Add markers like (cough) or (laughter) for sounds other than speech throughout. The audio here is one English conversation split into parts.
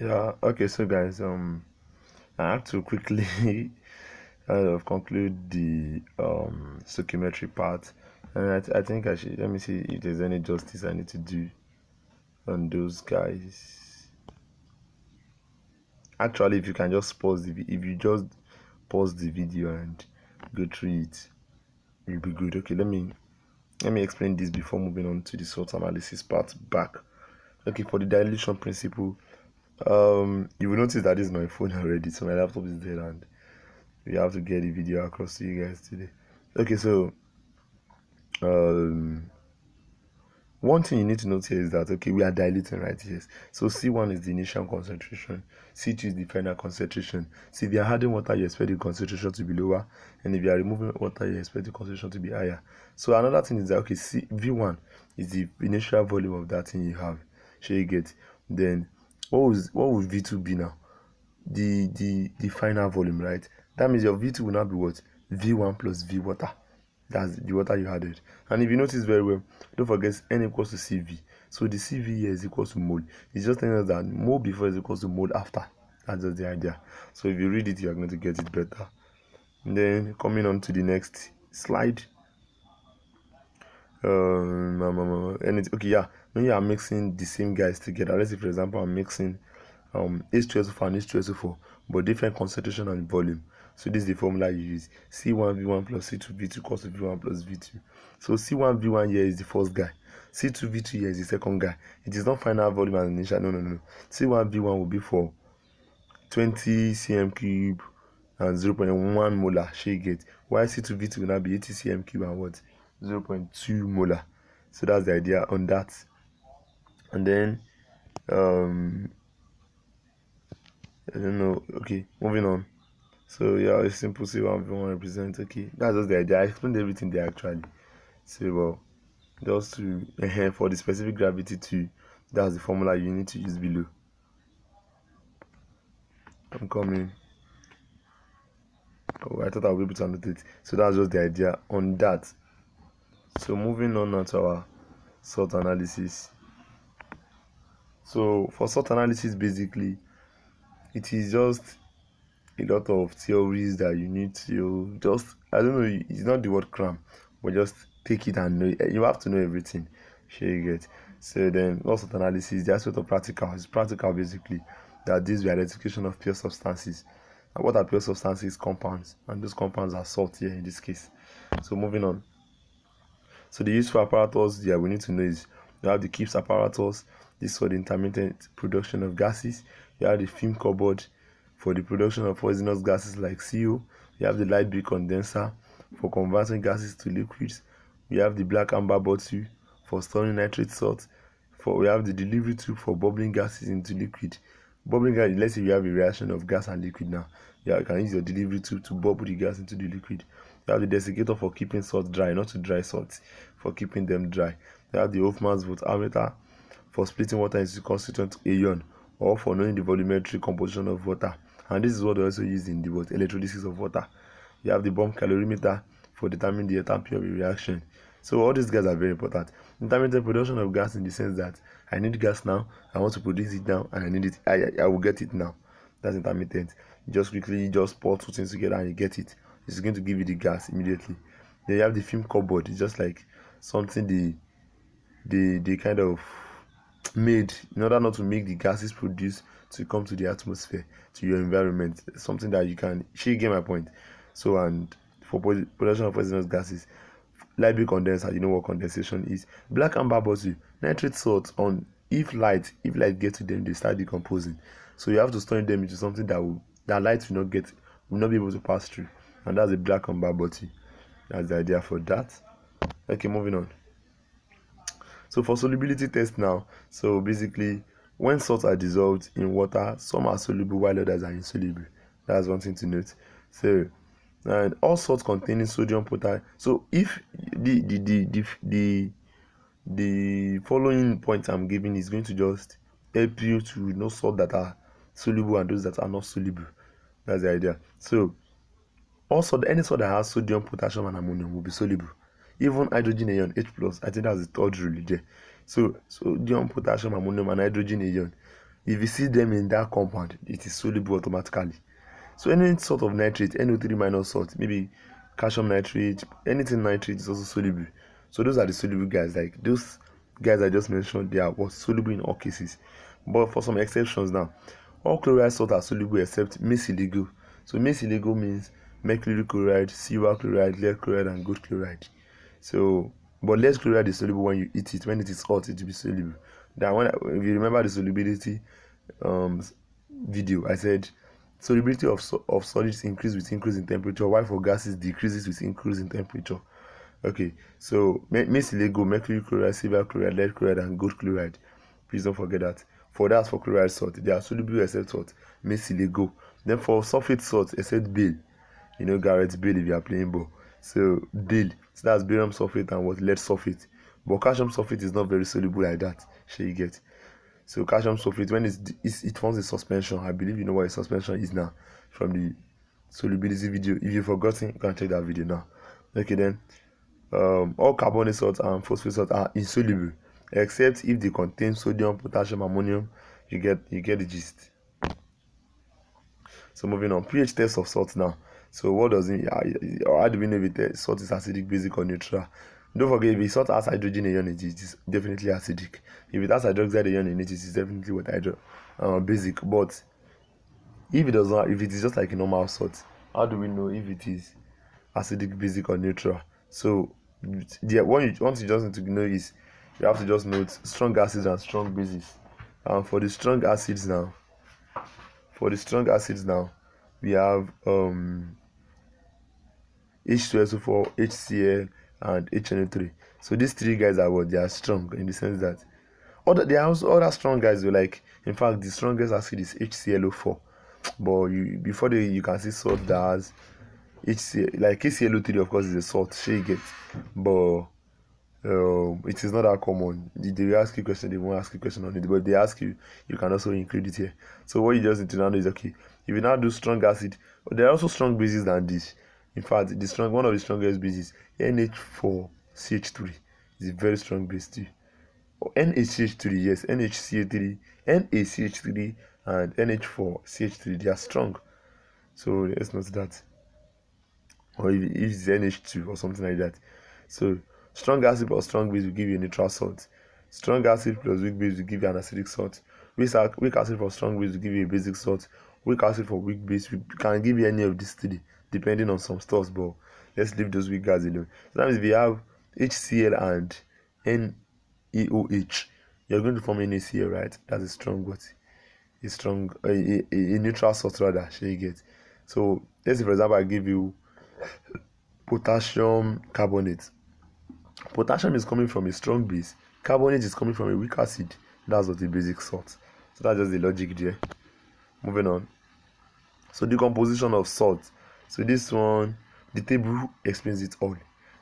Yeah, okay, so guys, um, I have to quickly (laughs) kind of conclude the um stoichiometry part, and I, th- I think I should let me see if there's any justice I need to do on those guys. Actually, if you can just pause the if you just pause the video and go through it, it'll be good. Okay, let me let me explain this before moving on to the salt analysis part back. Okay, for the dilution principle um you will notice that this is my phone already so my laptop is dead and we have to get the video across to you guys today. Okay so um one thing you need to note here is that okay we are diluting right? Yes. So c1 is the initial concentration c2 is the final concentration. So if you are adding water you expect the concentration to be lower and if you are removing water you expect the concentration to be higher. So another thing is that okay c v1 is the initial volume of that thing you have. So you get? Then what was what would v2 be now? The the the final volume right? That means your v2 will now be what? V1 plus v water. That's the water you added. And if you notice very well don't forget n equals to cv so the cv here is equal to mole. It's just telling us that mole before is equal to mole after. That's just the idea. So if you read it you're going to get it better. And then coming on to the next slide. Um, um, um, um and it's okay yeah when you are mixing the same guys together. Let's say for example i'm mixing um h2so4 and h2so4 but different concentration and volume. So this is the formula you use. C1v1 plus c2v2 equals to v1 plus v2 so c1v1 here is the first guy. C2v2 here is the second guy. It is not final volume and initial. No no no. C1v1 will be for 20 cm cube and 0.1 molar shake get while c2v2 will now be 80 cm cube and what? 0.2 molar. So that's the idea on that and then um i don't know. Okay moving on. So yeah it's simple. See what everyone represent okay. That's just the idea. I explained everything there actually. So well just to uh, for the specific gravity to that's the formula you need to use below. I'm coming. Oh i thought i would be able to annotate. So that's just the idea on that. So moving on now to our salt analysis so for salt analysis basically it is just a lot of theories that you need to just i don't know it's not the word cram but just take it and know you have to know everything. Sure you get? So then lots analysis the aspect of practical is practical basically that this the identification of pure substances. And what are pure substances? Compounds. And those compounds are salt here in this case. So moving on. So the useful apparatus yeah we need to know is you have the Kipp's apparatus, this for the intermittent production of gases. You have the fume cupboard for the production of poisonous gases like CO. You have the Liebig condenser for converting gases to liquids. We have the black amber bottle for storing nitrate salt. For we have the delivery tube for bubbling gases into liquid. Bubbling gas, let's say you have a reaction of gas and liquid now. Yeah, you can use your delivery tube to bubble the gas into the liquid. You have the desiccator for keeping salt dry, not to dry salt, for keeping them dry. You have the Hofmann's voltameter for splitting water into constituent ion or for knowing the volumetric composition of water. And this is what they also use in the electrolysis of water. You have the bomb calorimeter for determining the enthalpy of a reaction. So all these guys are very important. Intermittent production of gas in the sense that I need gas now, I want to produce it now, and I need it, I, I will get it now. That's intermittent. You just quickly just pour two things together and you get it it's going to give you the gas immediately then you have the fume cupboard it's just like something the they they kind of made in order not to make the gases produced to come to the atmosphere to your environment. Something that you can she get my point. So and for production of poisonous gases bead condenser you know what condensation is? Black amber bottle nitrate salt on if light if light get to them they start decomposing. So you have to store them into something that will that light will not get will not be able to pass through. And that's a black amber bottle. That's the idea for that. Okay moving on so for solubility test now so basically when salts are dissolved in water some are soluble while others are insoluble. That's one thing to note. So and all salts containing sodium potassium so if the the the the the, the following point i'm giving is going to just help you to know salt that are soluble and those that are not soluble. That's the idea. So also any salt that has sodium potassium and ammonium will be soluble even hydrogen ion h plus i think that's the third rule there so sodium potassium ammonium and hydrogen ion? If you see them in that compound it is soluble automatically. So any sort of nitrate no3 minus salt maybe calcium nitrate anything nitrate is also soluble. So those are the soluble guys like those guys i just mentioned they are soluble in all cases. But for some exceptions now all chloride salts are soluble except mesylego so mesylego means mercury chloride silver chloride lead chloride and gold chloride so but lead chloride is soluble when you eat it when it is hot it will be soluble. That when if you remember the solubility um video i said solubility of of solids increases with increase in temperature while for gases decreases with increase in temperature. Okay so mesylego mercury chloride silver chloride lead chloride and gold chloride. Please don't forget that. For that for chloride salt they are soluble except what mesylego then for sulfate salt except Bill, you know garrett Bill if you are playing ball so bale so that's barium sulfate and what? Lead sulfate. But calcium sulfate is not very soluble like that. Shall you get? So calcium sulfate when it's, it's, it forms a suspension. I believe you know what a suspension is now from the solubility video. If you've forgotten you can check that video now. Okay then. Um, all carbonate salts and phosphate salts are insoluble except if they contain sodium potassium ammonium. You get you get the gist. So moving on. ph test of salt now so what does it how do we know if the salt is acidic basic or neutral? Don't forget if the salt has hydrogen ion it is definitely acidic. If it has hydroxide ion in it it is definitely what hydro uh, basic. But if it does not if it is just like a normal salt how do we know if it is acidic basic or neutral? So the one you want you just need to know is you have to just note strong acids and strong bases. And for the strong acids now for the strong acids now we have um H2SO4, HCl, and HNO3. So these three guys are what they are strong in the sense that other there are also other strong guys who like in fact the strongest acid is HClO4. But you before they you can see salt does HCl like HClO3 of course is a salt, she get but um, it is not that common. They will ask you question, they won't ask you question on it, but they ask you, you can also include it here. So what you just need to know is okay. If you now do strong acid, there are also strong bases than this. In fact, the strong one of the strongest bases, NH4CH3, is a very strong base too. Or NHCH3, yes, NHCA3, NaCH3, and NH4CH3, they are strong. So let's that. Or if, if it's NH2 or something like that. So Strong acid plus strong base will give you a neutral salt. Strong acid plus weak base will give you an acidic salt. Weak acid for strong base will give you a basic salt. Weak acid for weak base can give you any of these three, depending on some stuff. But let's leave those weak guys alone. So that means we have HCl and NaOH. You're going to form NaCl, right? That's a strong what? A strong, a, a, a neutral salt rather. Shall you get? So let's say, for example, I give you potassium carbonate Potassium is coming from a strong base. Carbonate is coming from a weak acid. That's what the basic salt. So that's just the logic there. Moving on. So the composition of salt. So this one, the table explains it all.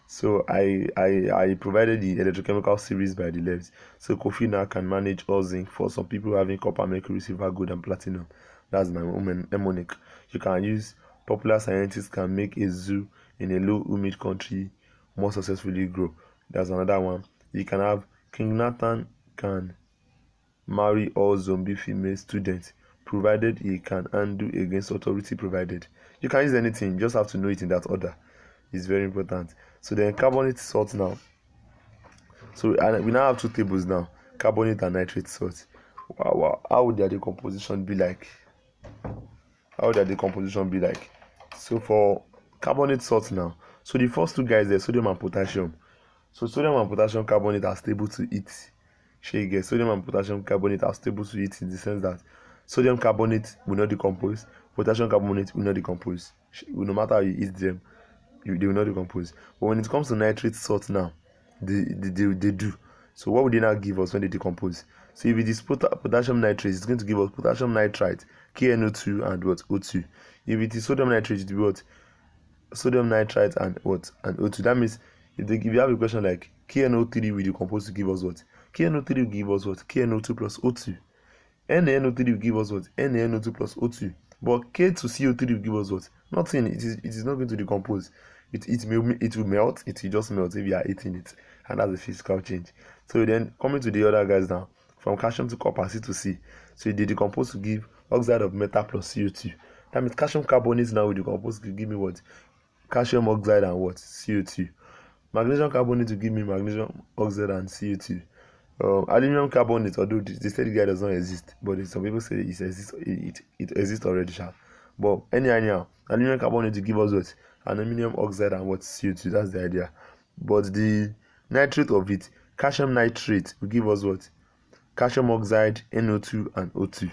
So I I, I provided the electrochemical series by the left. So Kofi now can manage all zinc for some people having copper, mercury, silver, gold, and platinum. That's my mnemonic. You can use popular scientists can make a zoo in a low humid country more successfully grow. That's another one. You can have King Nathan can marry all zombie female students provided he can undo against authority provided. You can use anything, you just have to know it in that order. It's very important. So then carbonate salt now. So and we now have two tables now, carbonate and nitrate salt. Wow, wow. How would their decomposition be like? How would their decomposition be like? So for carbonate salt now, so the first two guys there, sodium and potassium, so sodium and potassium carbonate are stable to eat. Shey get sodium and potassium carbonate are stable to eat in the sense that sodium carbonate will not decompose, potassium carbonate will not decompose. No matter how you eat them, they will not decompose. But when it comes to nitrate salt now, they, they, they, they do. So what would they now give us when they decompose? So if it is pot potassium nitrate, it's going to give us potassium nitrite, KNO2 and what O2. If it is sodium nitrate, it will what sodium nitrite and what and O2. That means if, they, if you have a question like KNO3 will decompose to give us what? KNO3 will give us what? KNO2 plus O2. NaNO3 will give us what? NaNO2 plus O2. But K to CO3 will give us what? Nothing. It is, it is not going to decompose. It, it, may, it will melt. It will just melt if you are eating it. And that's a physical change. So then, coming to the other guys now. From calcium to copper, C to C. So they decompose to give oxide of metal plus CO2. That means calcium carbonate now will decompose to give me what? Calcium oxide and what? CO2. Magnesium carbonate to give me magnesium oxide and CO2. Um, aluminum carbonate, although say the guy does not exist, but some people say it exists, it, it exists already. Sha. But anyhow, anyhow, aluminum carbonate to give us what? Aluminum oxide and what? CO2. That's the idea. But the nitrate of it, calcium nitrate, will give us what? Calcium oxide, NO2, and O2.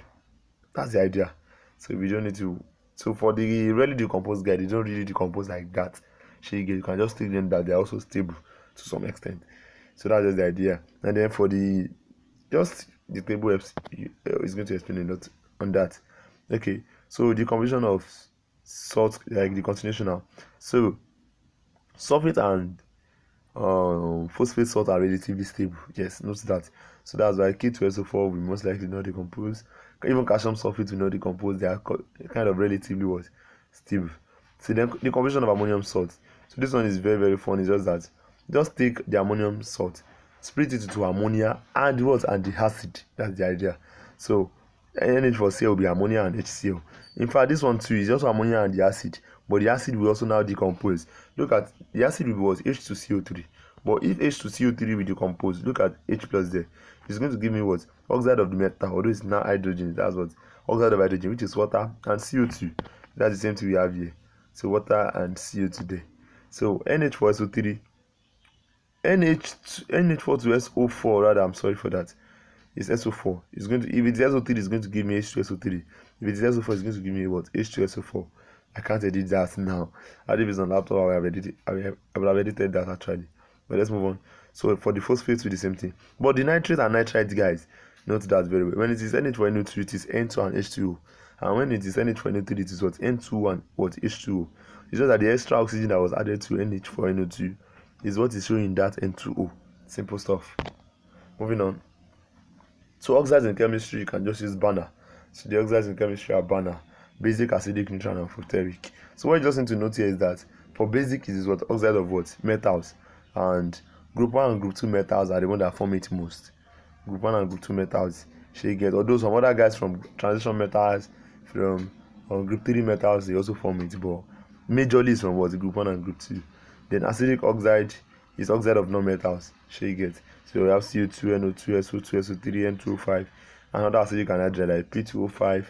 That's the idea. So we don't need to. So for the really decomposed guy, they don't really decompose like that. You can just take them that they are also stable to some extent. So that's just the idea. And then for the just the table is going to explain a lot on that. Okay, so the composition of salt, like the continuation now. So sulfate and um, phosphate salt are relatively stable. Yes, notice that. So that's why K2SO4 will most likely not decompose. Even calcium sulfate will not decompose. They are kind of relatively what stable. So then the composition of ammonium salt. So this one is very very fun. It's just that just take the ammonium salt split it into ammonia and what? And the acid that's the idea. So NH4Cl will be ammonia and HCl in fact this one too is also ammonia and the acid but the acid will also now decompose. Look at the acid will be what? H2CO3 but if H2CO3 will decompose look at H plus there. It's going to give me what? Oxide of the metal although it's now hydrogen that's what? Oxide of hydrogen which is water and CO2 that's the same thing we have here. So water and CO2 there. So NH4SO3 NH NH4 to SO4 rather I'm sorry for that. It's SO4 it's going to if it's SO3 it's going to give me H2SO3 if it's SO4 it's going to give me what? H2SO4 I can't edit that now. I if it's on laptop I have edited I have, I have edited that actually. But let's move on. So for the phosphate to the same thing. But the nitrate and nitrite guys note that very well. When it is NH4NO2 it is N2 and H2O and when it is NH4NO3 it is what? N2 and what? H2O it's just that the extra oxygen that was added to NH4NO2 is what is showing that N2O. Simple stuff. Moving on. So oxides in chemistry, you can just use banner. So the oxides in chemistry are banner, basic, acidic, neutral, and phosphoric. So what you just need to note here is that for basic, it is what oxide of what metals, and group one and group two metals are the one that form it most. Group one and group two metals, she get. Although some other guys from transition metals, from um, group three metals, they also form it, but majorly is from what group one and group two. Then acidic oxide is oxide of non-metals. Sure you get. So we have CO2, NO2, SO2, SO3, N2O5. Another acidic anhydride like P2O5,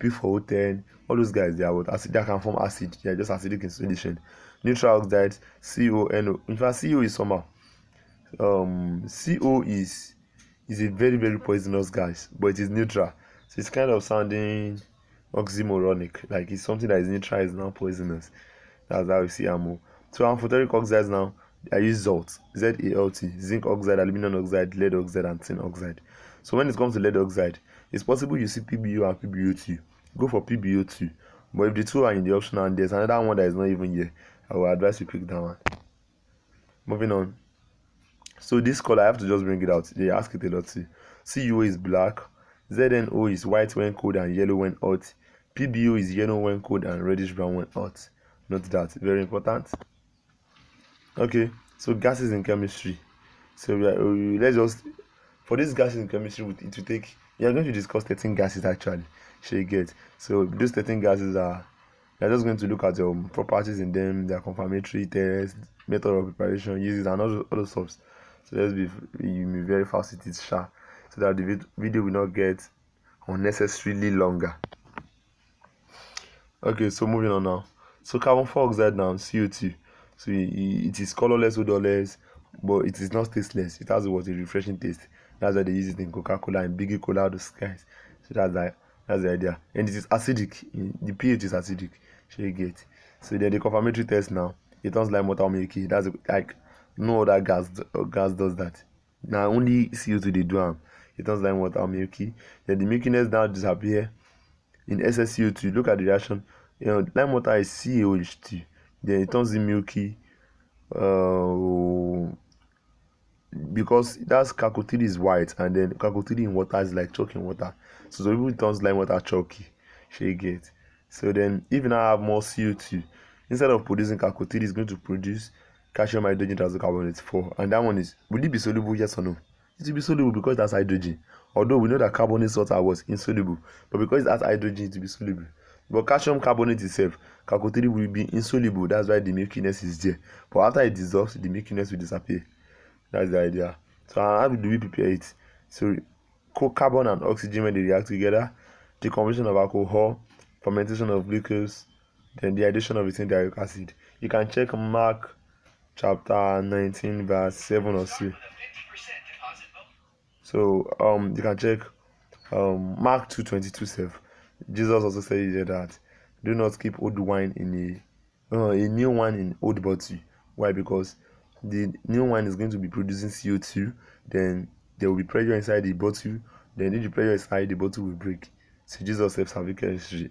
P4O10. All those guys they are what acid they can form acid. They are just acidic in solution. Neutral oxides, CONO. In fact, CO is somehow. Um, CO is is a very very poisonous gas, but it is neutral. So it's kind of sounding oxymoronic. Like it's something that is neutral is now poisonous. That's how we see ammo. So amphoteric oxides now, I use ZALT, Z-A-L-T, zinc oxide, aluminum oxide, lead oxide, and tin oxide. So when it comes to lead oxide, it's possible you see PbO and PbO2. Go for PbO2. But if the two are in the optional and there's another one that is not even here, I will advise you pick that one. Moving on. So this color, I have to just bring it out. They ask it a lot. CuO is black, ZNO is white when cold and yellow when hot. PbO is yellow when cold and reddish brown when hot. Note that, very important okay so gases in chemistry. So we are, we, let's just for this gases in chemistry it will take we are going to discuss 13 gases actually so you get. So those 13 gases are we are just going to look at the um, properties in them their confirmatory tests method of preparation uses and all, all those stuff so let's be you be very fast with it sha. So that the video will not get unnecessarily longer. Okay so moving on now. So carbon dioxide now co2 so it is colorless, odorless, but it is not tasteless. It has what a refreshing taste. That's why they use it in Coca-Cola and Biggie Cola, those guys. So that's the that's the idea. And it is acidic. The pH is acidic. So you get. So then the confirmatory test now. It turns like water milky. That's like no other gas gas does that. Now only CO2 they do them. It turns like water milky. Then the milkiness now disappear. In SSCO2, look at the reaction. You know, lime water is CaOH2 then it turns in milky uh, because that's kakotiri is white and then kakotiri in water is like chalk in water. So some people turns lime water chalky she get? So then if you now have more co2 instead of producing kakotiri it's going to produce calcium hydrogen carbonate 4 and that one is will it be soluble? Yes or no? It will be soluble because that's hydrogen. Although we know that carbonate water was insoluble, but because it has hydrogen, it will be soluble. But calcium carbonate itself, calco will be insoluble. That's why the milkiness is there. But after it dissolves, the milkiness will disappear. That's the idea. So how do we prepare it? So carbon and oxygen when they react together, decomposition of alcohol, fermentation of glucose, then the addition of ethylene acid. You can check Mark chapter 19, verse 7 or 6. So um you can check um Mark 222 self. Jesus also said that do not keep old wine in a uh, a new wine in old bottle. Why? Because the new wine is going to be producing CO2, then there will be pressure inside the bottle, then if the pressure is high, the bottle will break. So Jesus saves have chemistry.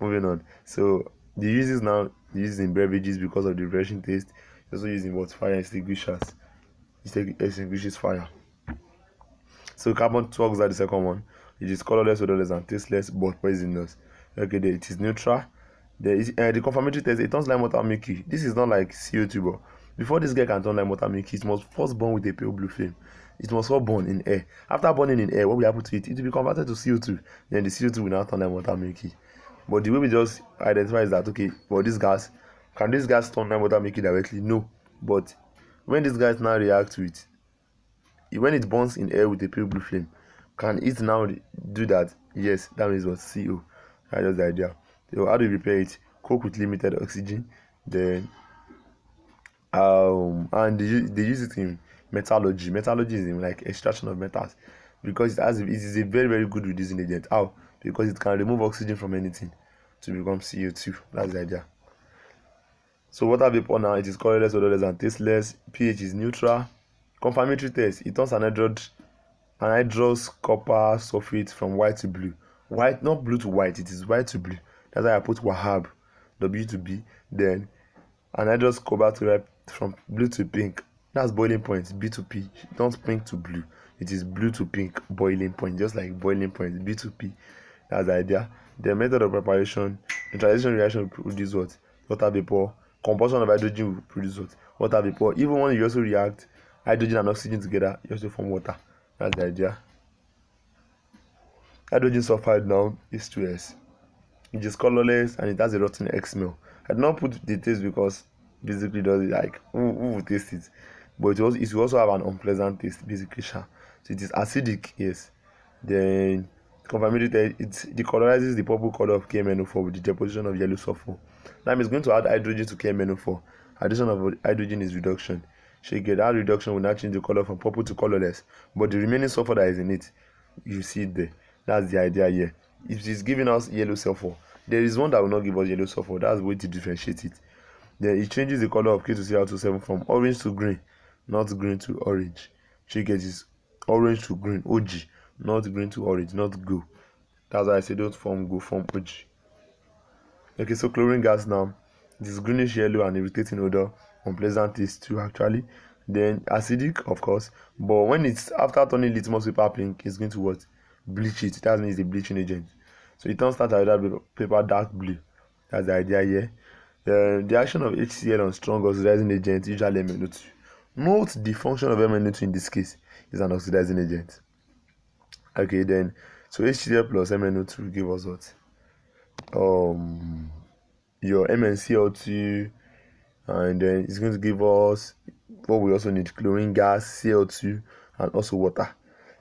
Moving on. So the uses now used in beverages because of the refreshing taste. Also using what fire extinguishers. It extinguishes fire. So carbon are the second one. It is colorless, odorless, and tasteless, but poisonous. Okay, there it is neutral. There is uh, the confirmatory test. It turns lime water milky. This is not like CO2, but before this guy can turn lime water milky, it must first burn with a pale blue flame. It must all burn in air. After burning in air, what will happen to it? It will be converted to CO2. Then the CO2 will now turn lime water milky. But the way we just identify is that okay, for this gas, can this gas turn lime water milky directly? No. But when this gas now react to it, when it burns in air with a pale blue flame, can it now do that? Yes, that means what CO. That's just the idea. So how do you prepare it? Coke with limited oxygen, then um and they, they use it in metallurgy. Metallurgy is in like extraction of metals because it has it is a very very good reducing agent. How? Because it can remove oxygen from anything to become CO2. That's the idea. So what water vapor now it is colorless, odorless, and tasteless. pH is neutral. Confirmatory test it turns anhydrous anhydrous copper sulfate from white to blue. White not blue to white, it is white to blue. That's why I put Wahab W to B. Then anhydrous cobalt from blue to pink. That's boiling point b to p Don't pink to blue. It is blue to pink boiling point just like boiling point b to p. That's the idea. The method of preparation the neutralization reaction produce what? Water vapor. Combustion of hydrogen will produce what? Water vapor. Even when you also react hydrogen and oxygen together you also form water. That's the idea hydrogen sulfide now is 2s it is colorless and it has a rotten x smell. I did not put the taste because basically does it like who, who will taste it? But it also it also have an unpleasant taste basically sha. So it is acidic yes. Then confirmatory it decolonizes the purple color of KMNO4 with the deposition of yellow sulfur. That means going to add hydrogen to KMNO4 addition of hydrogen is reduction. So get that reduction will now change the color from purple to colorless but the remaining sulfur that is in it you see it there that's the idea here. It is giving us yellow sulfur there is one that will not give us yellow sulfur. That's the way to differentiate it. Then it changes the color of K2Cr2O7 from orange to green not green to orange. Chicken is orange to green og not green to orange not go. That's why i say don't form go form og okay so chlorine gas now. This greenish yellow and irritating odor unpleasant taste too actually. Then acidic of course. But when it's after turning litmus paper pink it's going to what bleach it that means the bleaching agent. So it turns starter paper dark blue. That's the idea here. The, the action of hcl on strong oxidizing agent usually MnO2 Note. The function of MnO2 in this case is an oxidizing agent. Okay, then. So HCl plus MnO2 will give us what? Um, your MnCl2, and then it's going to give us what we also need chlorine gas, CO2, and also water.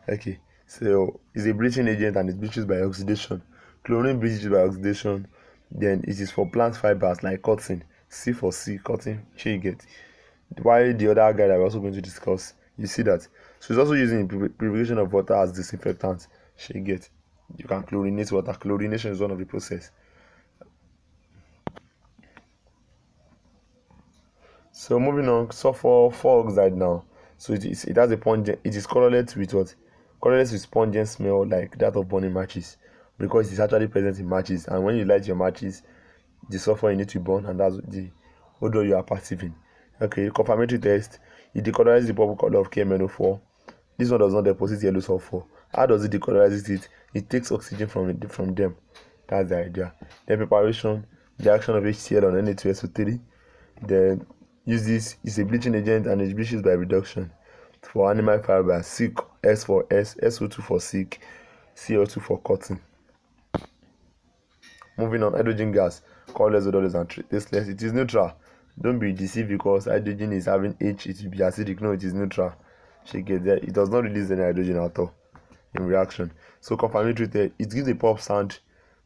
Okay, so it's a bleaching agent and it bleaches by oxidation. Chlorine bleaches by oxidation, then it is for plant fibers like cotton. C for C, cotton, you get? While the other guy that we're also going to discuss you see that? So he's also using purification of water as disinfectant. She get? You can chlorinate water. Chlorination is one of the process. So moving on. Sulfur four oxide now. So it is it has a pungent it is correlated with what colorless pungent smell like that of burning matches because it's actually present in matches and when you light your matches the sulfur in it will burn and that's the odor you are perceiving Okay, confirmatory test. It decolorize the purple color of KMNO4. This one does not deposit yellow sulfur. How does it decolorize it? It takes oxygen from it, from them. That's the idea. Then preparation, the action of HCl on Na2SO3. Then use this is a bleaching agent and it bleaches by reduction. For animal fiber, silk S for S, SO2 for silk, CO2 for cotton. Moving on, hydrogen gas, colorless, odorless, and tasteless. It is neutral. Don't be deceived because hydrogen is having H, it will be acidic. No, it is neutral. She get there. It does not release any hydrogen at all in reaction. So confirmatory test, it gives a pop sound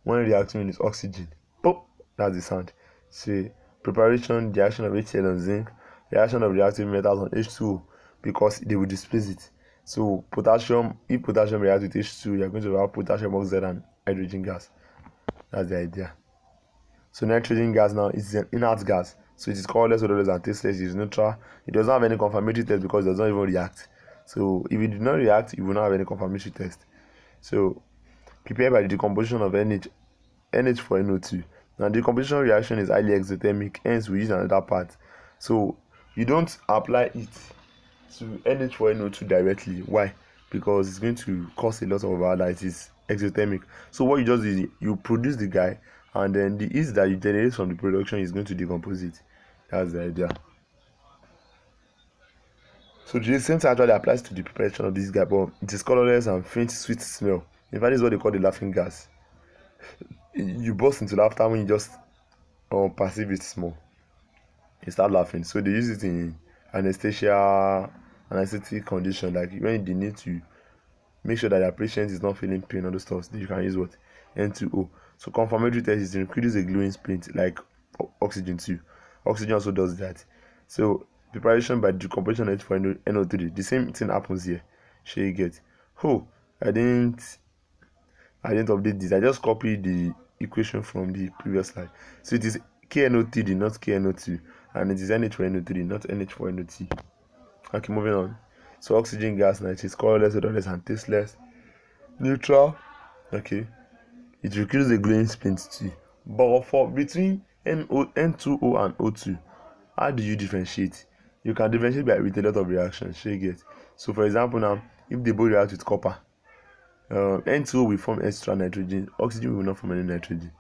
when reacting with oxygen. Pop, that's the sound. So preparation, the action of HCl on zinc, reaction of reactive metals on H2O because they will displace it. So potassium, if potassium reacts with H2, you're going to have potassium oxide and hydrogen gas. That's the idea. So nitrogen gas now is an inert gas. So it is colorless, odorless, and tasteless. It is neutral. It does not have any confirmatory test because it does not even react. So if it did not react, it will not have any confirmatory test. So prepared by the decomposition of NH, NH4NO2. Now the decomposition reaction is highly exothermic, hence we use another part. So you don't apply it to NH4NO2 directly. Why? Because it's going to cause a lot of is exothermic. So what you just do you produce the guy and then the heat that you generate from the production is going to decompose it. That's the idea. So the same thing actually applies to the preparation of this guy, but it is colorless and faint sweet smell. In fact, this is what they call the laughing gas. (laughs) You burst into laughter when you just um, perceive it small. You start laughing. So they use it in anesthesia, anesthetic condition, like when they need to make sure that their patient is not feeling pain, all those stuff. You can use what N2O. So confirmatory test is to increase a glowing splint like oxygen too. Oxygen also does that. So preparation by decomposition of for NO3. The same thing happens here. Shall you get? Oh, I didn't I didn't update this. I just copied the equation from the previous slide. So it is KNO3, not KNO2, and it is NH4NO3, not NH4NO2. Okay, moving on. So oxygen gas it is colorless, odorless, and tasteless. Neutral. Okay. It requires a glowing splint too. But for between NO, N2O and O2, how do you differentiate? You can differentiate by with a lot of reactions. You get? So for example now, if they both react with copper, uh, N2O will form extra nitrogen, oxygen will not form any nitrogen.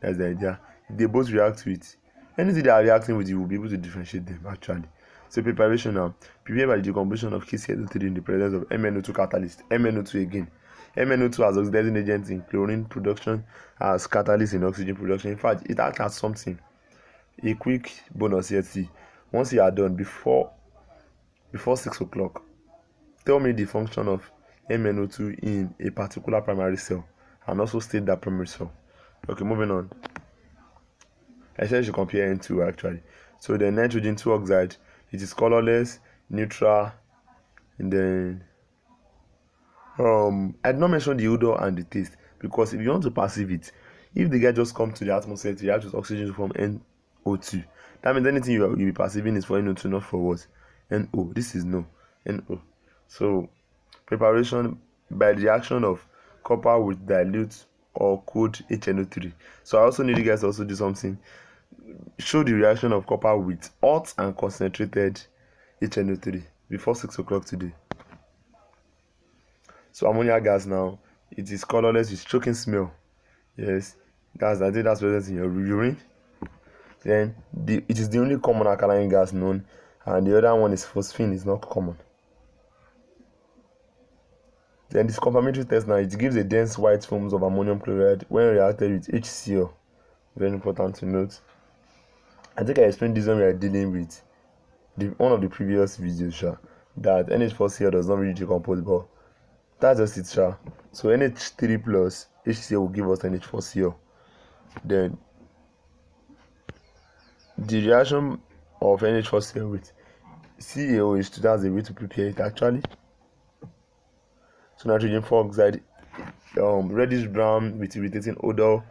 That's the idea. If they both react with anything they are reacting with, you will be able to differentiate them actually. So preparation now, prepare by the decomposition of KCl3 in the presence of MnO2 catalyst, MnO2 again. MnO2 as oxidizing agent in chlorine production as catalyst in oxygen production. In fact, it acts as something. A quick bonus here. See, once you are done before before six o'clock, tell me the function of MnO2 in a particular primary cell and also state that primary cell. Okay, moving on. I said you compare N2 actually. So the nitrogen 2 oxide, it is colorless, neutral, and then um i did not mention the odor and the taste because if you want to perceive it if the guy just come to the atmosphere to react with oxygen from NO2 that means anything you are you be perceiving is for NO2 not for what? NO this is no. NO so preparation by the action of copper with dilute or cold HNO3 so I also need you guys to also do something show the reaction of copper with hot and concentrated HNO3 before 6 o'clock today so ammonia gas now, it is colorless with choking smell. Yes, gas think that's present in your urine. Then the, it is the only common alkaline gas known, and the other one is phosphine is not common. Then this confirmatory test now it gives a dense white films of ammonium chloride when reacted with HCl. Very important to note. I think I explained this when we are dealing with the one of the previous videos, sure, that NH4Cl does not really decompose, but that's just it sha. So nh3 plus hcl will give us nh4cl then the reaction of nh4cl with CaOH2 that's the way to prepare it actually. So nitrogen four oxide um reddish brown with irritating odor.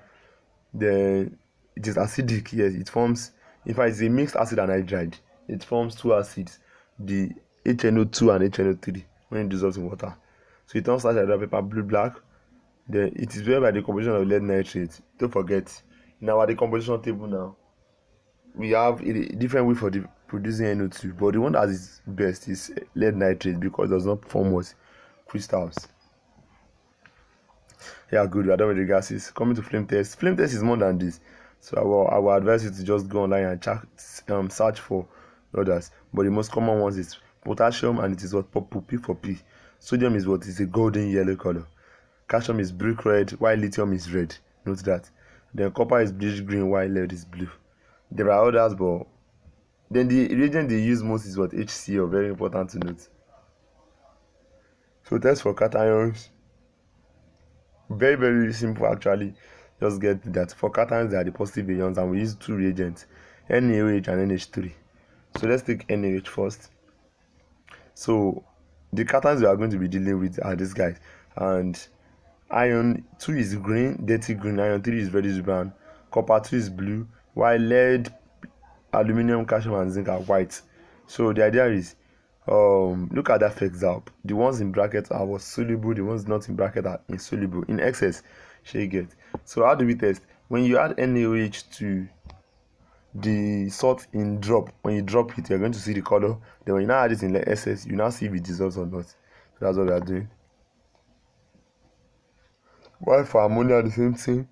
Then it is acidic yes it forms in fact it's a mixed acid anhydride it forms two acids the HNO2 and HNO3 when it dissolves in water. So it turns such a paper blue black then it is very by the composition of lead nitrate. Don't forget in our decomposition table now we have a different way for the producing NO2 but the one that is best is lead nitrate because it does not form what? Crystals. Yeah good. We are done with the gases. Coming to flame test. Flame test is more than this so I will, I will advise you to just go online and check um, search for others but the most common ones is potassium and it is what purple p for p. Sodium is what is a golden yellow color. Calcium is brick red while lithium is red. Note that. Then copper is bleach green while lead is blue. There are others but then the reagent they use most is what hcl very important to note. So test for cations. Very very simple actually just get that for cations they are the positive ions and we use two reagents NaOH and NH3 so let's take NaOH first. So the cations we are going to be dealing with are these guys. And iron 2 is green dirty green iron 3 is reddish brown copper 2 is blue while lead aluminum calcium and zinc are white. So the idea is um look at that first example the ones in bracket are soluble the ones not in bracket are insoluble. In excess shall get. So how do we test? When you add NaOH to the salt in drop when you drop it you're going to see the color. Then when you now add it in the excess you now see if it dissolves or not. So that's what we are doing. While for ammonia the same thing?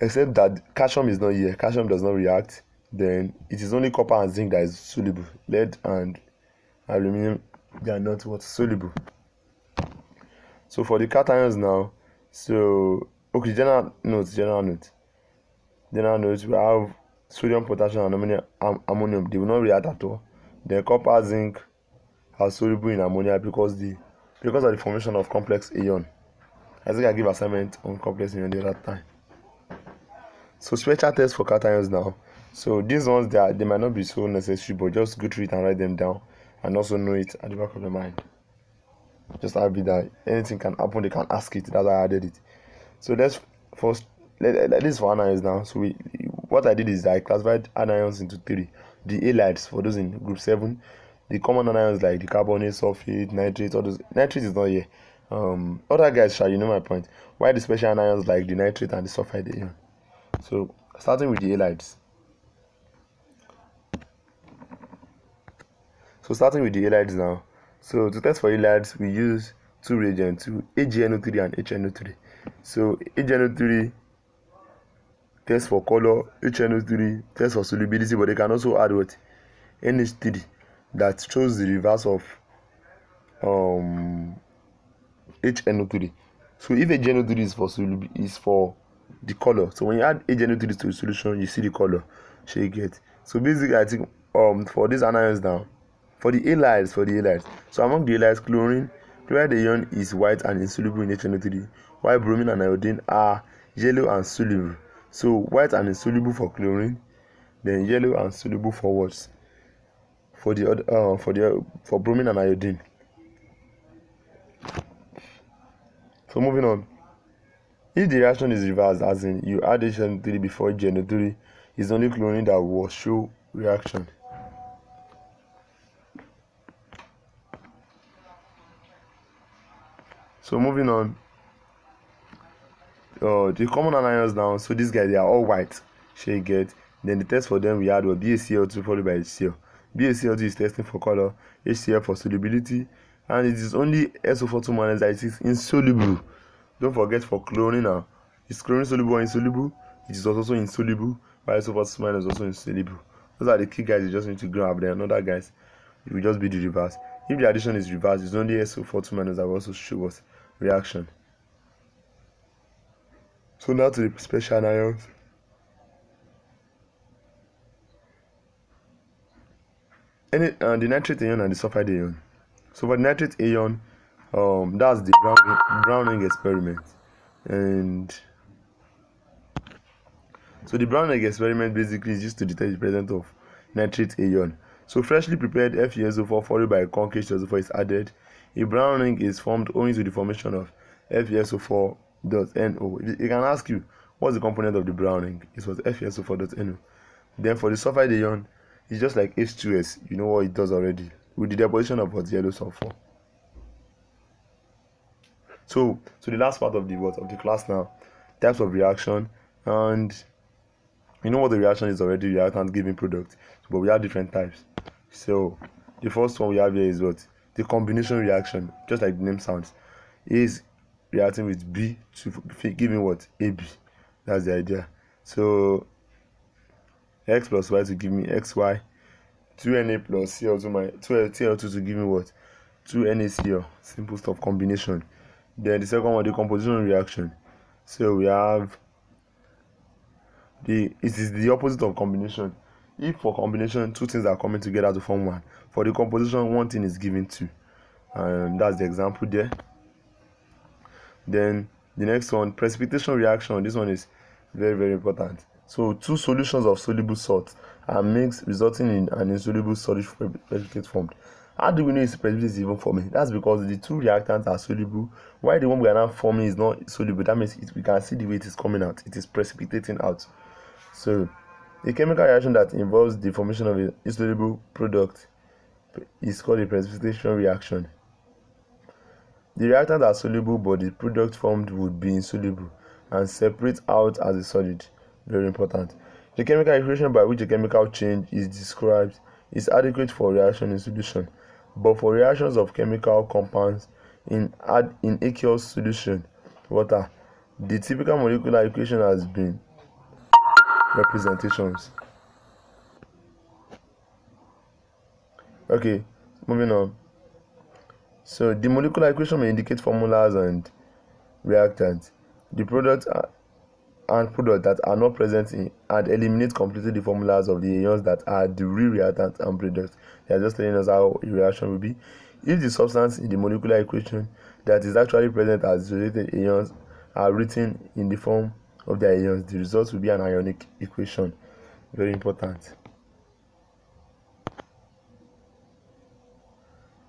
Except that calcium is not here. Calcium does not react. Then it is only copper and zinc that is soluble. Lead and aluminum they are not what? Soluble. So for the cations now so okay general note general note general note we have sodium potassium and ammonium, am, ammonium. They will not react at all. Then copper zinc are soluble in ammonia because the because of the formation of complex ion. I think i give assignment on complex ion the other time. So special test for cations now. So these ones they, are, they might not be so necessary but just go through it and write them down and also know it at the back of the mind. Just have that anything can happen, they can ask it. That's why I added it. So let's first let, let this for anions now. So we what I did is I classified anions into three. The halides for those in group seven, the common anions like the carbonate, sulfate, nitrate, all those nitrate is not here. Um other guys shall you know my point. Why the special anions like the nitrate and the sulfide ion. So starting with the halides. So starting with the halides now. So to test for halides, we use two reagents, two AgNO3 and HNO3. So AgNO3 test for color, HNO3 test for solubility, but they can also add what NH3 that shows the reverse of um, HNO3. So if AgNO3 is for solubility, is for the color. So when you add AgNO3 to the solution, you see the color. So you get. So basically, I think um for these anions now for the halides for the halides. So among the halides chlorine chloride ion is white and insoluble in HNO3 while bromine and iodine are yellow and soluble. So white and insoluble for chlorine then yellow and soluble for what? For the other uh, for the for bromine and iodine. So moving on. If the reaction is reversed as in you add HNO3 before HNO3 it's only chlorine that will show reaction so moving on. Uh, the common anions now so these guys they are all white. Shall get? Then the test for them we had was BaCl2 followed by HCl BaCl2 is testing for color HCl for solubility and it is only SO42 minus that it is insoluble. Don't forget for chlorine now. Is chlorine soluble or insoluble? It is also insoluble while SO42 minus is also insoluble. Those are the key guys you just need to grab then other guys. It will just be the reverse. If the addition is reversed it's only SO42 minus that will also show us reaction. So now to the special ions. Any uh, the nitrate ion and the sulfide ion. So for nitrate ion, um, that's the brown ring, Browning experiment, and so the brown ring experiment basically is used to detect the presence of nitrate ion. So freshly prepared FeSO4 followed by concave SO4 is added a brown ring is formed owing to the formation of FeSO4.NO. It can ask you what's the component of the brown ring. It was FeSO4.NO. Then for the sulfide ion, it's just like H2S. You know what it does already with the deposition of what yellow sulfur. So, so the last part of the what of the class now, types of reaction, and you know what the reaction is already reactant giving product, but we have different types. So the first one we have here is what the combination reaction, just like the name sounds, is reacting with B to give me what? AB. That's the idea. So x plus y to give me xy two Na plus Cl2 my two Cl2 to give me what? Two NaCl simple stuff combination. Then the second one the composition reaction. So we have the it is the opposite of combination if for combination two things are coming together to form one. For decomposition one thing is given two. And that's the example there. Then the next one precipitation reaction. This one is very very important. So two solutions of soluble salt are mixed resulting in an insoluble solid precipitate formed. How do we know it's precipitate is even forming? That's because the two reactants are soluble. Why the one we are now forming is not soluble that means it, we can see the way it is coming out. It is precipitating out. So a chemical reaction that involves the formation of a insoluble product is called a precipitation reaction the reactants are soluble but the product formed would be insoluble and separate out as a solid. Very important. The chemical equation by which a chemical change is described is adequate for reaction in solution, but for reactions of chemical compounds in ad in aqueous solution, water, the typical molecular equation has been representations. Okay, moving on. So the molecular equation may indicate formulas and reactants. The product and product that are not present in and eliminate completely the formulas of the ions that are the real reactant and product. They are just telling us how a reaction will be. If the substance in the molecular equation that is actually present as isolated ions are written in the form of their ions, the result will be an ionic equation. Very important.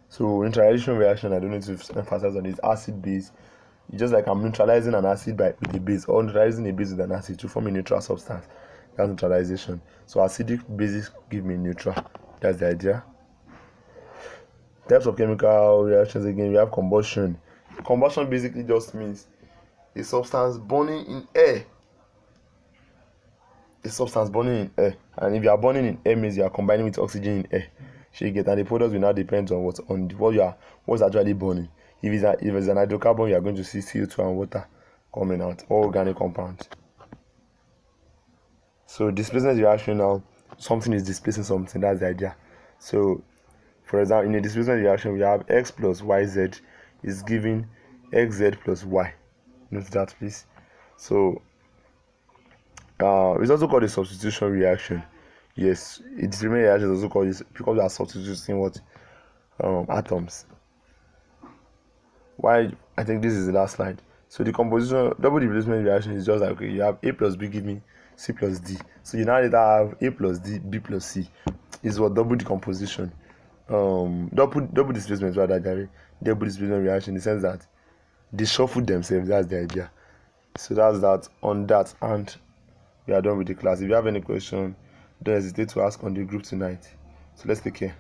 So neutralization reaction, I don't need to emphasize on this acid base. It's just like I'm neutralizing an acid by with a base or neutralizing a base with an acid to form a neutral substance. That's neutralization. So acidic bases give me neutral. That's the idea. Types of chemical reactions again, we have combustion. Combustion basically just means a substance burning in air. A substance burning in air. And if you are burning in air means you are combining with oxygen in air. She get and the product will now depend on what on what you are what's actually burning. If it's, a, if it's an hydrocarbon, you are going to see CO2 and water coming out, or organic compounds. So displacement reaction now, something is displacing something. That's the idea. So, for example, in a displacement reaction, we have x plus yz is giving xz plus y. Note that, please. So, uh, it's also called a substitution reaction. Yes, a displacement reaction is also called this because we are substituting what um, atoms. Why I think this is the last slide. So the composition double displacement reaction is just like okay, you have A plus B give me C plus D. So you now later have A plus D, B plus C. Is what double decomposition. Um double double displacement rather than double displacement reaction in the sense that they shuffle themselves. That's the idea. So that's that on that and we are done with the class. If you have any question, don't hesitate to ask on the group tonight. So let's take care.